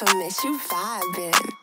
infamous, you vibing.